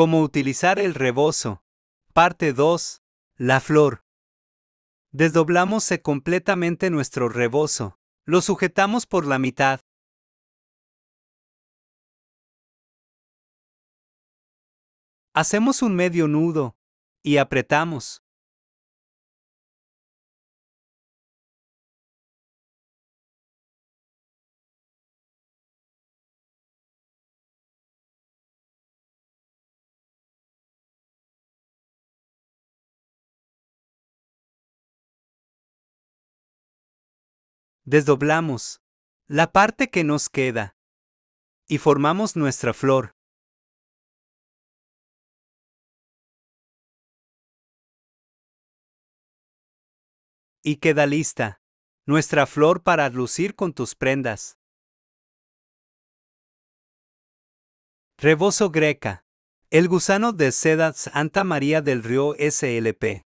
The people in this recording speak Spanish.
Cómo utilizar el rebozo. Parte 2. La flor. Desdoblamos completamente nuestro rebozo. Lo sujetamos por la mitad. Hacemos un medio nudo y apretamos. Desdoblamos la parte que nos queda y formamos nuestra flor. Y queda lista nuestra flor para lucir con tus prendas. Rebozo greca. El gusano de seda Santa María del Río SLP.